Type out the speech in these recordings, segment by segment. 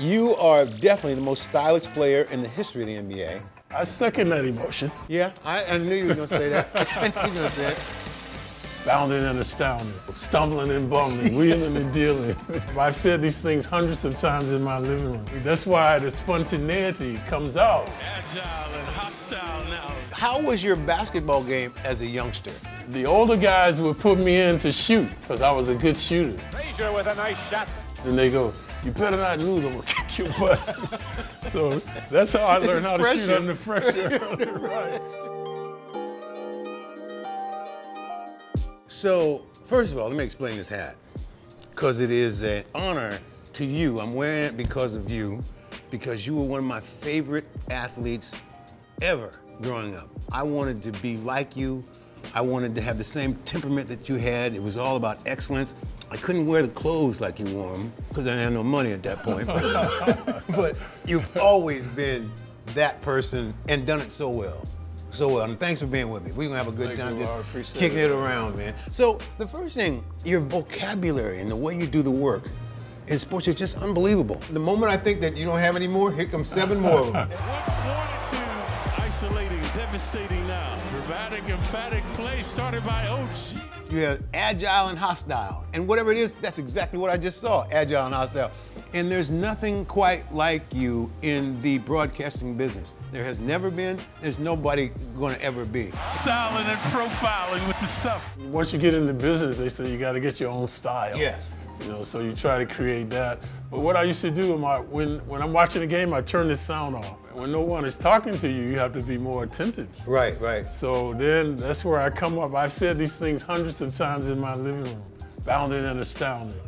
You are definitely the most stylish player in the history of the NBA. I second that emotion. Yeah, I, I knew you were going to say that. I knew you were going to say it. Bounding and astounding, stumbling and bumbling, wheeling and dealing. I've said these things hundreds of times in my living room. That's why the spontaneity comes out. Agile and hostile now. How was your basketball game as a youngster? The older guys would put me in to shoot because I was a good shooter. Frazier with a nice shot. Then they go, you better not lose, I'm gonna kick your butt. so that's how I learned how to shoot Pressure. under pressure. right. So, first of all, let me explain this hat. Because it is an honor to you. I'm wearing it because of you, because you were one of my favorite athletes ever growing up. I wanted to be like you. I wanted to have the same temperament that you had. It was all about excellence. I couldn't wear the clothes like you wore them because I didn't have no money at that point. but you've always been that person and done it so well. So well. And thanks for being with me. We're gonna have a good Thank time you, just kicking it. it around, man. So the first thing, your vocabulary and the way you do the work in sports is just unbelievable. The moment I think that you don't have any more, here comes seven more of them. What isolating, devastating now. Dramatic, emphatic play started by OG. You have agile and hostile. And whatever it is, that's exactly what I just saw, agile and hostile. And there's nothing quite like you in the broadcasting business. There has never been, there's nobody gonna ever be. Styling and profiling with the stuff. Once you get into business, they say you got to get your own style. Yes. You know, so you try to create that. But what I used to do my, when when I'm watching a game, I turn the sound off. And when no one is talking to you, you have to be more attentive. Right, right. So then that's where I come up. I've said these things hundreds of times in my living room, bounding and astounding.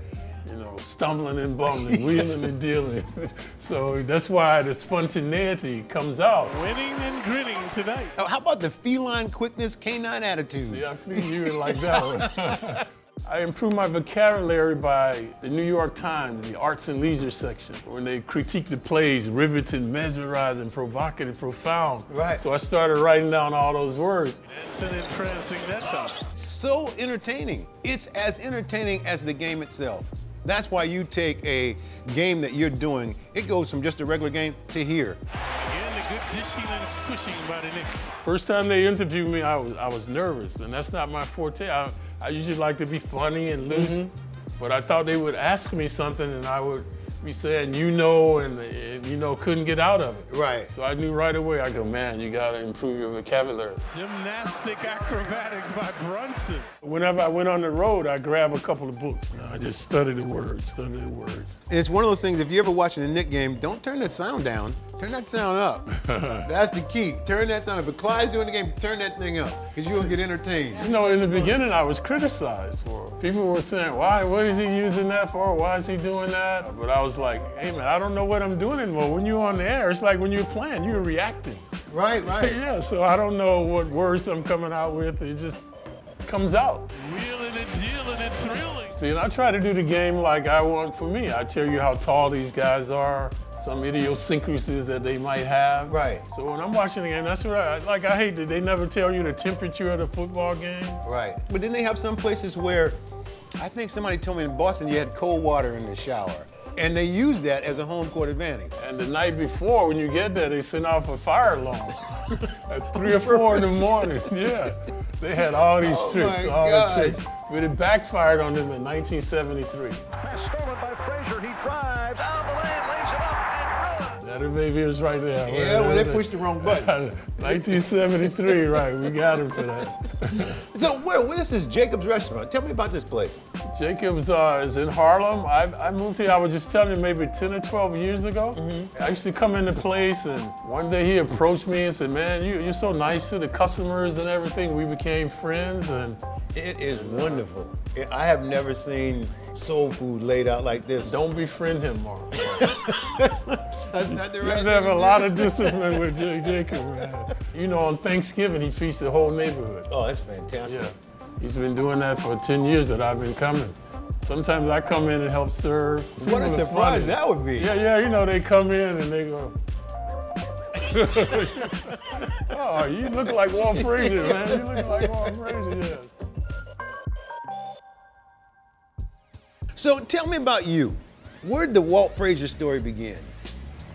You know, stumbling and bumbling, wheeling and dealing. so that's why the spontaneity comes out. Winning and grinning tonight. Oh, how about the feline quickness, canine attitude? Yeah, I feel you were like that one. I improved my vocabulary by the New York Times, the arts and leisure section, when they critique the plays, riveting, mesmerizing, provocative, profound. Right. So I started writing down all those words. Dancing and prancing, that's how. so entertaining. It's as entertaining as the game itself. That's why you take a game that you're doing, it goes from just a regular game to here. Again, the good dishing and swishing by the Knicks. First time they interviewed me, I was I was nervous, and that's not my forte. I, I usually like to be funny and loose, mm-hmm. but I thought they would ask me something, and I would be saying, you know, and, and you know, couldn't get out of it. Right. So I knew right away. I go, man, you got to improve your vocabulary. Gymnastic acrobatics by Brunson. Whenever I went on the road, I grab a couple of books. I just study the words, study the words. And it's one of those things, if you're ever watching a Knick game, don't turn that sound down. Turn that sound up. That's the key. Turn that sound up. If Clyde's doing the game, turn that thing up, because you'll get entertained. You know, in the beginning, I was criticized for. it. People were saying, "Why? What is he using that for? Why is he doing that?" But I was like, "Hey, man, I don't know what I'm doing anymore. When you're on the air, it's like when you're playing, you're reacting. Right, right. yeah. So I don't know what words I'm coming out with. It just comes out. Wheeling and dealing and thrilling. See, and I try to do the game like I want for me. I tell you how tall these guys are, some idiosyncrasies that they might have. Right. So when I'm watching the game, that's what I like. I hate that they never tell you the temperature of the football game. Right. But then they have some places where I think somebody told me in Boston you had cold water in the shower. And they use that as a home court advantage. And the night before, when you get there, they send off a fire alarm at three or four in the morning. Yeah, they had all these Oh tricks, all God. the tricks. But it backfired on them in 1973. Pass stolen by Frazier. He drives down the lane, That baby is right there. Yeah, well, they pushed the wrong button. 1973, right? We got him for that. So, where, this is Jacob's Restaurant? Tell me about this place. Jacobs uh, is in Harlem. I, I moved here, I was just telling you, maybe 10 or 12 years ago. I used to come in the place, and one day he approached me and said, Man, you, you're so nice to the customers and everything. We became friends, and It is wonderful. I have never seen soul food laid out like this. don't befriend him, Mark. That's not the right have have a lot of discipline with Jake Jacob, man. You know, on Thanksgiving, he feasts the whole neighborhood. Oh, that's fantastic. Yeah. He's been doing that for 10 years that I've been coming. Sometimes I come in and help serve. What a surprise that would be. Yeah, yeah, you know, they come in and they go, oh, you look like Walt Frazier, man. You look like Walt Frazier, yes. So tell me about you. Where did the Walt Frazier story begin?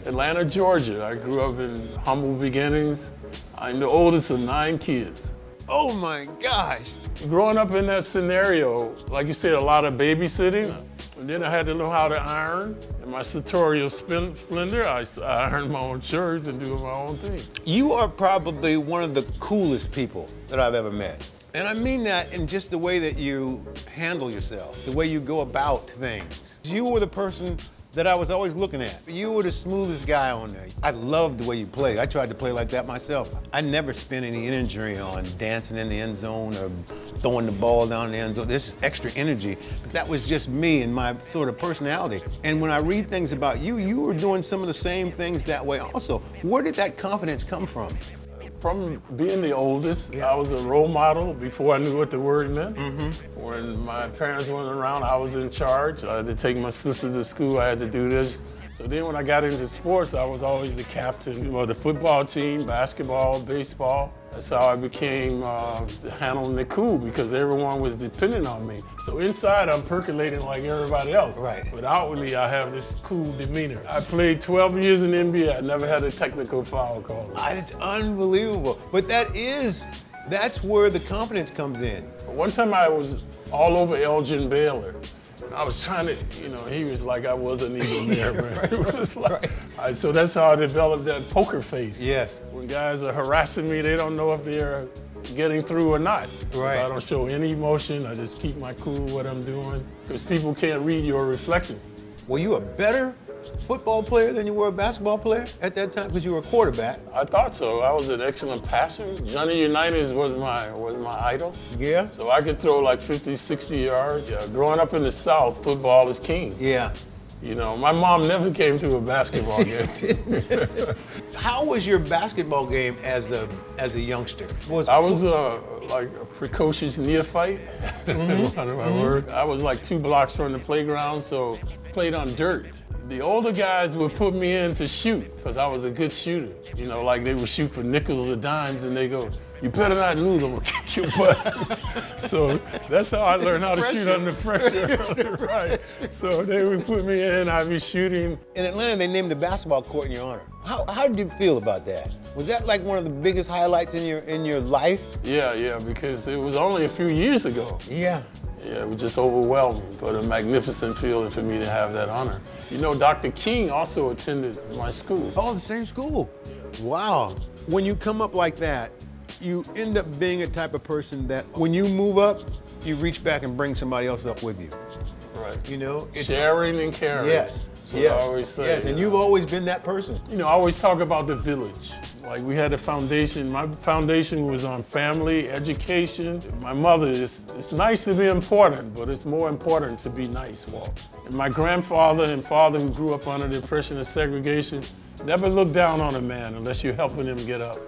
Atlanta, Georgia. I grew up in humble beginnings. I'm the oldest of nine kids. Oh my gosh. Growing up in that scenario, like you said, a lot of babysitting. And then I had to know how to iron. In my sartorial spin- splendor, I, I ironed my own shirts and do my own thing. You are probably one of the coolest people that I've ever met. And I mean that in just the way that you handle yourself, the way you go about things. You were the person that I was always looking at. You were the smoothest guy on there. I loved the way you played. I tried to play like that myself. I never spent any energy on dancing in the end zone or throwing the ball down the end zone. This extra energy. But that was just me and my sort of personality. And when I read things about you, you were doing some of the same things that way also. Where did that confidence come from? From being the oldest, Yeah. I was a role model before I knew what the word meant. Mm-hmm. When my parents weren't around, I was in charge. I had to take my sisters to school. I had to do this. So then when I got into sports, I was always the captain of the football team, basketball, baseball. That's how I became uh, handling the cool because everyone was dependent on me. So inside, I'm percolating like everybody else. Right. But outwardly, I have this cool demeanor. I played 12 years in the NBA. I never had a technical foul call. It's unbelievable. But that is, that's where the confidence comes in. One time I was all over Elgin Baylor. I was trying to, you know, he was like I wasn't even there, man. It was like, Right. I- so that's how I developed that poker face. Yes. When guys are harassing me, they don't know if they're getting through or not. Right. I don't show any emotion. I just keep my cool what I'm doing because people can't read your reflection. Were you a better football player than you were a basketball player at that time? Because you were a quarterback. I thought so. I was an excellent passer. Johnny Unitas was my was my idol. Yeah? So I could throw like 50, 60 yards. Yeah, growing up in the South, football is king. Yeah. You know, my mom never came to a basketball game. How was your basketball game as a as a youngster? Was I was uh, like a precocious neophyte. One of my words. I was like two blocks from the playground, so played on dirt. The older guys would put me in to shoot because I was a good shooter. You know, like they would shoot for nickels or dimes, and they go, "You better not lose, I'm gonna kick your butt." so that's how I learned how to shoot under pressure. right. So they would put me in, I'd be shooting. in Atlanta they named a basketball court in your honor. How how did you feel about that? Was that like one of the biggest highlights in your in your life? Yeah, yeah, because it was only a few years ago. Yeah. Yeah, it was just overwhelming, but a magnificent feeling for me to have that honor. You know, Dr. King also attended my school. Oh, the same school. Wow. When you come up like that, you end up being a type of person that when you move up, you reach back and bring somebody else up with you. Right. You know? It's Sharing and caring. Yes. Yes. Say. yes, and you you've always been that person. You know, I always talk about the village. Like we had a foundation. My foundation was on family, education. My mother is, it's nice to be important, but it's more important to be nice, Walt. And my grandfather and father who grew up under the oppression of segregation never looked down on a man unless you're helping him get up.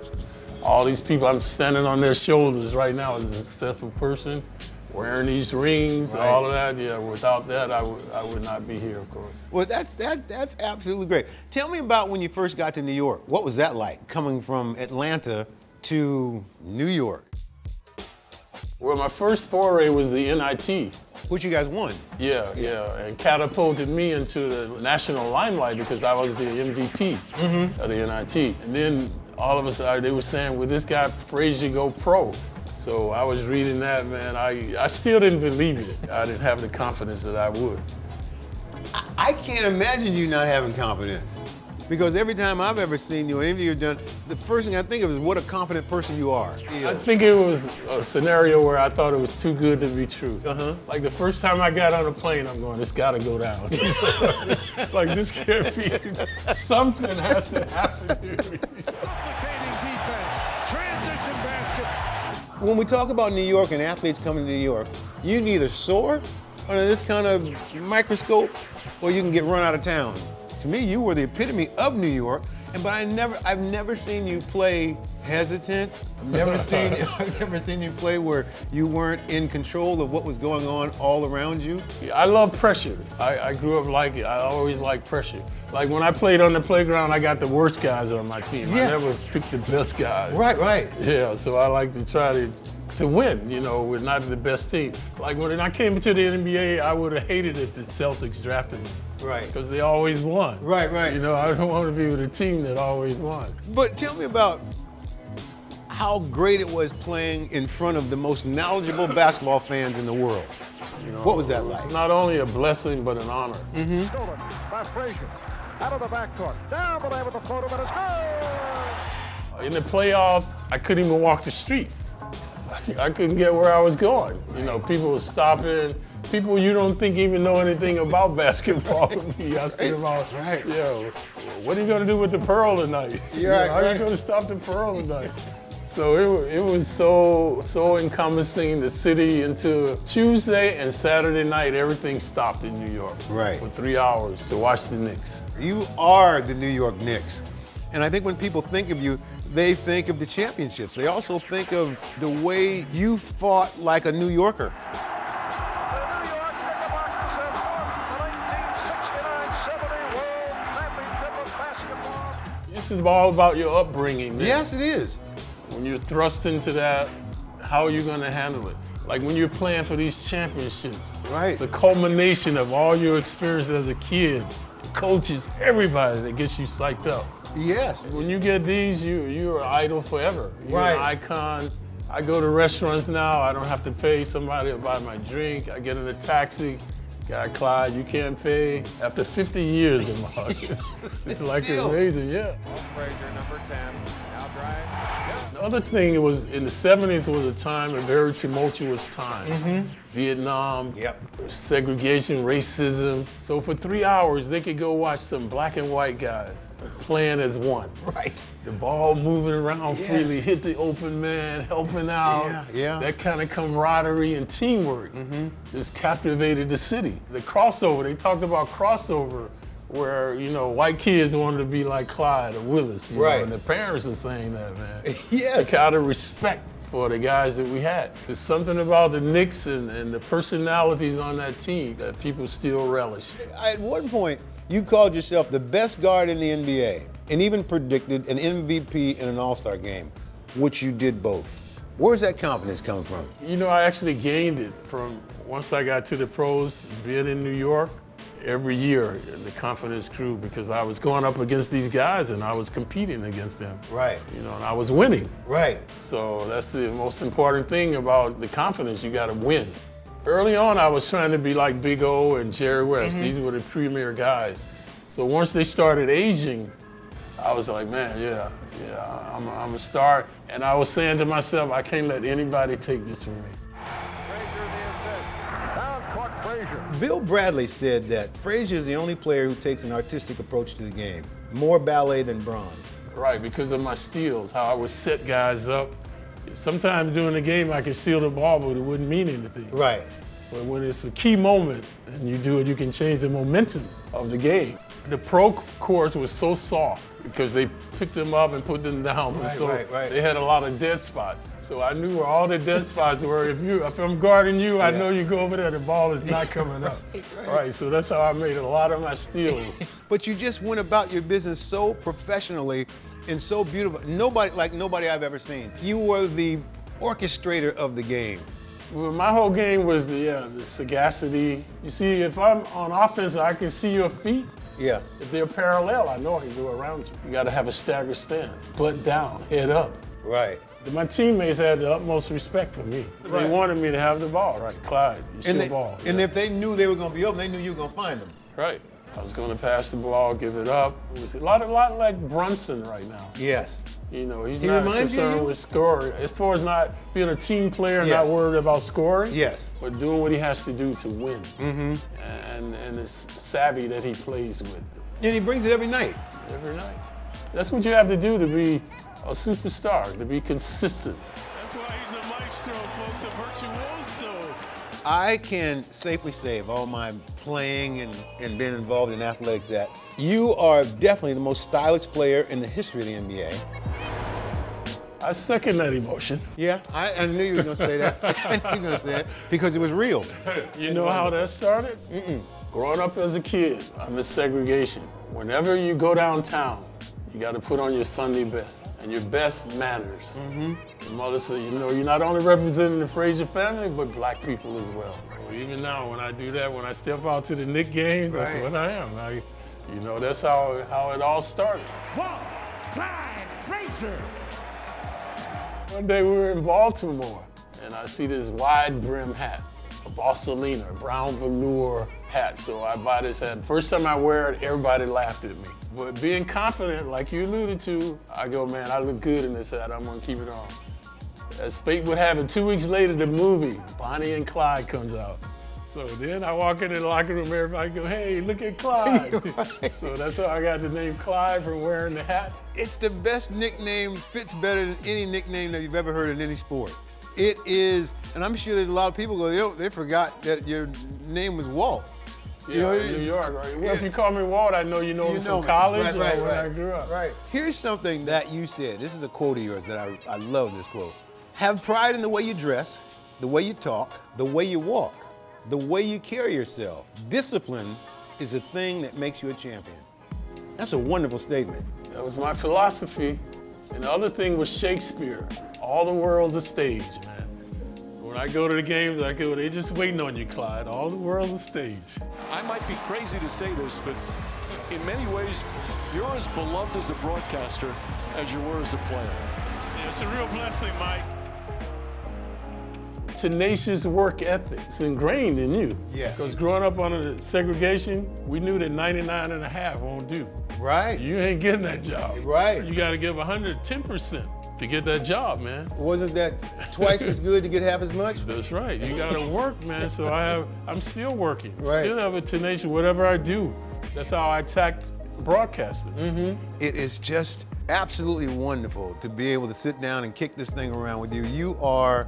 All these people, I'm standing on their shoulders right now as a successful person, wearing these rings, Right. all of that. Yeah, without that, I would, I would not be here, of course. Well, that's that that's absolutely great. Tell me about when you first got to New York. What was that like coming from Atlanta to New York? Well, my first foray was the NIT. Which you guys won. Yeah, yeah, and catapulted me into the national limelight because I was the MVP mm-hmm. of the NIT. And then all of sudden they were saying, "Will this guy Frazier go pro?" So I was reading that, man. I I still didn't believe it. I didn't have the confidence that I would. I can't imagine you not having confidence. Because every time I've ever seen you, any of you have done, the first thing I think of is what a confident person you are. I think it was a scenario where I thought it was too good to be true. Uh-huh. Like the first time I got on a plane, I'm going, this gotta go down. like this can't be, something has to happen here. Suffocating defense. Transition basket. When we talk about New York and athletes coming to New York, you can either soar under this kind of microscope or you can get run out of town. To me, you were the epitome of New York, and but I never I've never seen you play hesitant. I've never seen I've never seen you play where you weren't in control of what was going on all around you. I love pressure. I, I grew up like it. I always like pressure. Like when I played on the playground, I got the worst guys on my team. Yeah. I never picked the best guys. Right, right. Yeah, so I like to try to to win. You know, we're not the best team. Like when I came into the NBA, I would have hated it the Celtics drafted me. Right. Because they always won. Right, right. You know, I don't want to be with a team that always won. But tell me about how great it was playing in front of the most knowledgeable basketball fans in the world. You know, What was that like? Not only a blessing, but an honor. Mm-hmm. Stolen by Frazier. Out of the backcourt. Down the lane with the floater, but it's good. In the playoffs, I couldn't even walk the streets. I couldn't get where I was going. You know, people were stopping. People you don't think even know anything about basketball would be asking about, Right. yo, what are you going to do with the pearl tonight? Yeah, You know, right, How are you going to stop the pearl tonight? So it, it was so so encompassing the city until Tuesday and Saturday night. Everything stopped in New York Right. for three hours to watch the Knicks. You are the New York Knicks. And I think when people think of you, they think of the championships. They also think of the way you fought like a New Yorker. The New York Knickerbockers have won the 1969-70 World Championship of Basketball. This is all about your upbringing. man. Yes, it is. When you're thrust into that, how are you going to handle it? Like when you're playing for these championships, Right. it's a culmination of all your experience as a kid, coaches, everybody that gets you psyched up. Yes. When you get these, you you're an idol forever. You're an Right. icon. I go to restaurants now. I don't have to pay somebody to buy my drink. I get in a taxi. Guy Clyde, you can't pay. After 50 years in my it's like Still. amazing, yeah. Frazier, number 10. Now drive. The other thing it was in the 70s was a time, a very tumultuous time. Mm-hmm. Vietnam, Yep. segregation, racism. So for three hours, they could go watch some black and white guys playing as one. Right. The ball moving around Yes. freely, hit the open man, helping out. Yeah, yeah. That kind of camaraderie and teamwork mm-hmm. just captivated the city. The crossover, they talked about crossover where, you know, white kids wanted to be like Clyde or Willis. You Right. Know, and the parents are saying that, man. Yes. Kind of respect for the guys that we had. There's something about the Knicks and, and the personalities on that team that people still relish. At one point, you called yourself the best guard in the NBA and even predicted an MVP in an All Star game, which you did both. Where's that confidence come from? You know, I actually gained it from once I got to the pros, being in New York every year, the confidence grew because I was going up against these guys and I was competing against them. Right. You know, and I was winning. Right. So that's the most important thing about the confidence. You got to win. Early on, I was trying to be like Big O and Jerry West. Mm-hmm. These were the premier guys. So once they started aging, I was like, man, yeah, yeah, I'm, I'm a star. And I was saying to myself, I can't let anybody take this from me. Bill Bradley said that Frazier is the only player who takes an artistic approach to the game, more ballet than bronze. Right, because of my steals, how I would set guys up. Sometimes during the game, I could steal the ball, but it wouldn't mean anything. Right. But when it's a key moment and you do it, you can change the momentum of the game. The pro course was so soft because they picked them up and put them down. Right, so right, right. they had a lot of dead spots. So I knew where all the dead spots were. If you, if I'm guarding you, I know you go over there, the ball is not coming up. right. So that's how I made a lot of my steals. But you just went about your business so professionally and so beautiful. Nobody, like nobody I've ever seen. You were the orchestrator of the game. Well, my whole game was the, yeah, the sagacity. You see, if I'm on offense, I can see your feet. Yeah. If they're parallel, I know can go around you. You got to have a staggered stance, butt down, head up. Right. My teammates had the utmost respect for me. Right. They wanted me to have the ball. Right, Clyde, you see the ball. and Yeah. if they knew they were going to be open, they knew you were going to find them. right. I was going to pass the ball, give it up. It was a lot, a lot like Brunson right now. Yes. You know, he's He not reminds you of concerned you? with scoring. As far as not being a team player, Yes. not worried about scoring. Yes. But doing what he has to do to win. Mm-hmm. And and it's savvy that he plays with And he brings it every night. every night. That's what you have to do to be a superstar, to be consistent. That's why he's a maestro, folks, a virtuoso. I can safely say of all my playing and, and being involved in athletics that you are definitely the most stylish player in the history of the NBA. I second that emotion. Yeah, I, I knew you were going to say that. I knew you were to say that because it was real. You know how that started? Mm-mm. Growing up as a kid, under segregation, whenever you go downtown, you got to put on your Sunday best. and your best manners. Mm-hmm. Your mother said, you know, you're not only representing the Frazier family, but black people as well. well. Even now, when I do that, when I step out to the Knick games, Right. that's what I am. I, you know, that's how, how it all started. Walt Clyde Frazier. One day we were in Baltimore, and I see this wide brim hat, a Borsalino, a brown velour hat. So I buy this hat. First time I wear it, everybody laughed at me. But being confident, like you alluded to, I go, man, I look good in this hat. I'm gonna keep it on. As fate would have it, two weeks later, the movie Bonnie and Clyde comes out. So then I walk into the locker room, everybody go, hey, look at Clyde. Right. so that's how I got the name Clyde from wearing the hat. It's the best nickname, fits better than any nickname that you've ever heard in any sport. It is, and I'm sure there's a lot of people go, they, they forgot that your name was Walt. Yeah, You know, in New York, right? Well, if you call me Walt, I know you know You me know from me. college Right, right, when right. I grew up. Right. Here's something that you said. This is a quote of yours that I, I love this quote. Have pride in the way you dress, the way you talk, the way you walk, the way you carry yourself. Discipline is a thing that makes you a champion. That's a wonderful statement. That was my philosophy. And the other thing was Shakespeare. All the world's a stage, man. When I go to the games, I go, they just waiting on you, Clyde. All the world's a stage. I might be crazy to say this, but in many ways, you're as beloved as a broadcaster as you were as a player. It's a real blessing, Mike. Tenacious work ethic. It's ingrained in you. Yeah. Because growing up under the segregation, we knew that 99 and a half won't do. Right. You ain't getting that job. Right. You got to give 110% to get that job, man. Wasn't that twice as good to get half as much? That's right. You gotta work, man. So I have, I'm still working. Right. Still have a tenacious, whatever I do. That's how I attack broadcasters. Mm-hmm. It is just absolutely wonderful to be able to sit down and kick this thing around with you. You are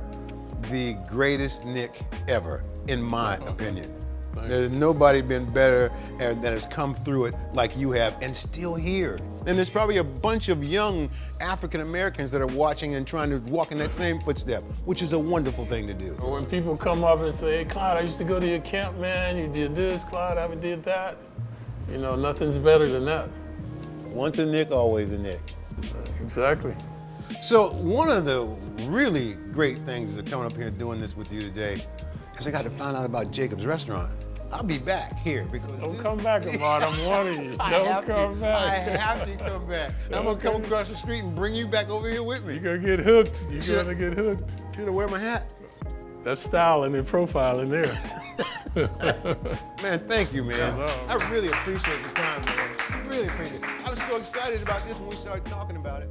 the greatest Knick ever, in my opinion. Thank There's nobody been better and that has come through it like you have and still here. And there's probably a bunch of young African Americans that are watching and trying to walk in that same footstep, which is a wonderful thing to do. When people come up and say, hey, Clyde, I used to go to your camp, man. You did this, Clyde, I did that. You know, nothing's better than that. Once a Knick, always a Knick. Exactly. So one of the really great things of coming up here and doing this with you today is I got to find out about Jacob's Restaurant. I'll be back here because Don't this- come back, Ahmad. I'm warning you. Don't come to. back. I have to come back. I'm gonna come across the street and bring you back over here with me. You're gonna get hooked. You're Should- gonna get hooked. Should I wear my hat? That's style and in there. Man, thank you, man. Hello. I really appreciate the time, man. Really appreciate it. I was so excited about this when we started talking about it.